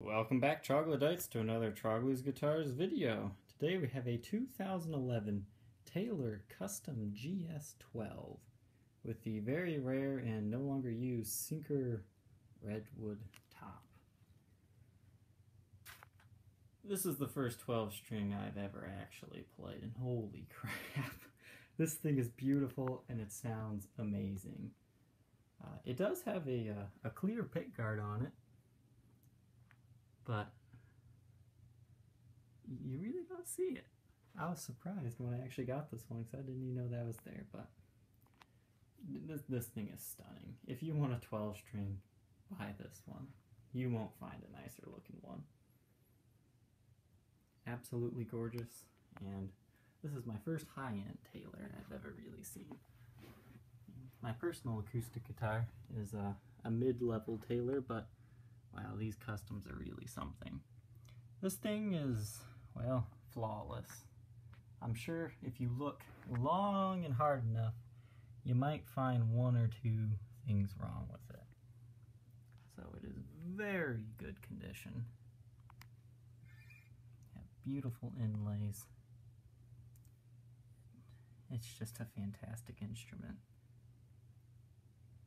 Welcome back Troglodytes to another Trogly's Guitars video. Today we have a 2011 Taylor Custom GS12 with the very rare and no longer used Sinker Redwood top. This is the first 12 string I've ever actually played and holy crap. This thing is beautiful and it sounds amazing. Uh, it does have a, uh, a clear pickguard on it but you really don't see it. I was surprised when I actually got this one because I didn't even know that was there, but this, this thing is stunning. If you want a 12 string, buy this one. You won't find a nicer looking one. Absolutely gorgeous, and this is my first high-end Taylor I've ever really seen. My personal acoustic guitar is a, a mid-level Taylor, but Wow, these customs are really something. This thing is, well, flawless. I'm sure if you look long and hard enough, you might find one or two things wrong with it. So it is very good condition. Beautiful inlays. It's just a fantastic instrument.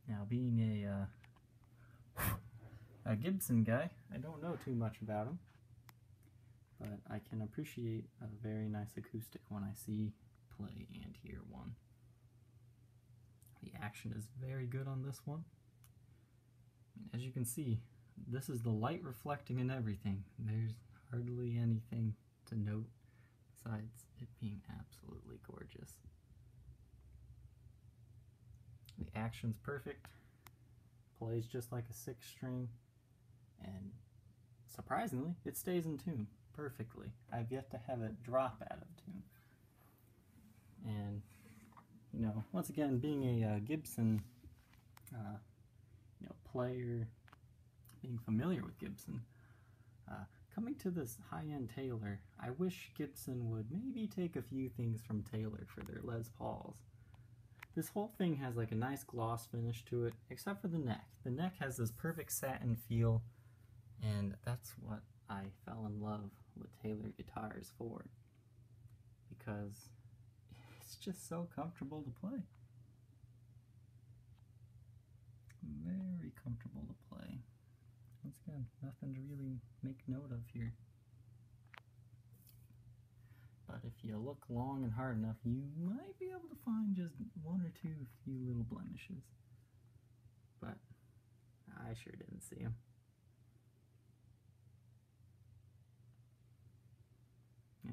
Now being a uh, a Gibson guy. I don't know too much about him, but I can appreciate a very nice acoustic when I see, play, and hear one. The action is very good on this one. As you can see, this is the light reflecting in everything. There's hardly anything to note besides it being absolutely gorgeous. The action's perfect, plays just like a six string, and surprisingly, it stays in tune perfectly. I've yet to have it drop out of tune. And, you know, once again, being a uh, Gibson, uh, you know, player, being familiar with Gibson, uh, coming to this high-end Taylor, I wish Gibson would maybe take a few things from Taylor for their Les Pauls. This whole thing has like a nice gloss finish to it, except for the neck. The neck has this perfect satin feel and that's what I fell in love with Taylor guitars for. Because it's just so comfortable to play. Very comfortable to play. Once again, nothing to really make note of here. But if you look long and hard enough, you might be able to find just one or two few little blemishes. But I sure didn't see them.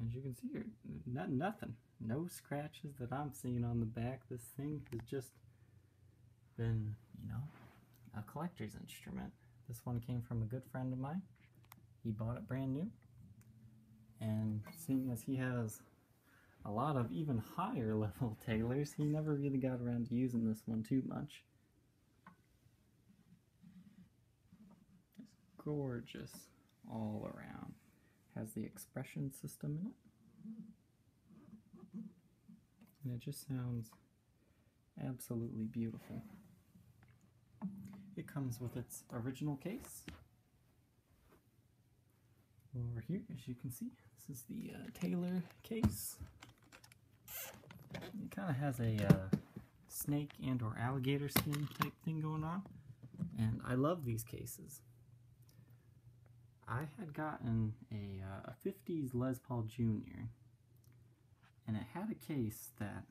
As you can see here, not, nothing. No scratches that I'm seeing on the back. This thing has just been, you know, a collector's instrument. This one came from a good friend of mine. He bought it brand new. And seeing as he has a lot of even higher level Taylors, he never really got around to using this one too much. It's gorgeous all around has the expression system in it. And it just sounds absolutely beautiful. It comes with its original case. Over here, as you can see, this is the uh, Taylor case. It kind of has a uh, snake and or alligator skin type thing going on. And I love these cases. I had gotten a, uh, a 50s Les Paul Jr. and it had a case that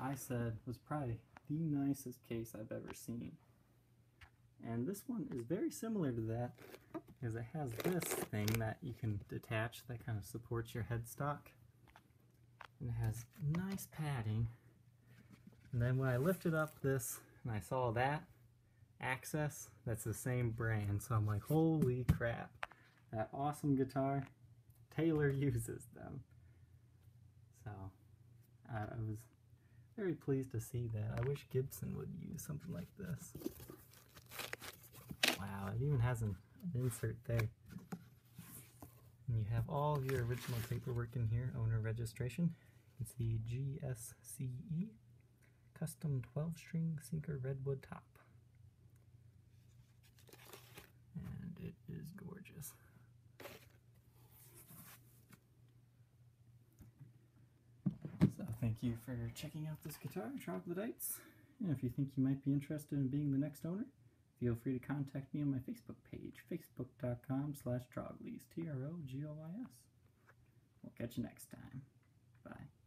I said was probably the nicest case I've ever seen. And this one is very similar to that because it has this thing that you can detach that kind of supports your headstock. And it has nice padding. And then when I lifted up this and I saw that access, that's the same brand. So I'm like, holy crap that awesome guitar, Taylor uses them. So I, I was very pleased to see that. I wish Gibson would use something like this. Wow, it even has an, an insert there. And you have all of your original paperwork in here, owner registration. Can see GSCE, custom 12 string Sinker Redwood top. And it is gorgeous. Thank you for checking out this guitar, Troglodytes. And if you think you might be interested in being the next owner, feel free to contact me on my Facebook page, facebook.com slash troglys, T-R-O-G-O-Y-S. We'll catch you next time. Bye.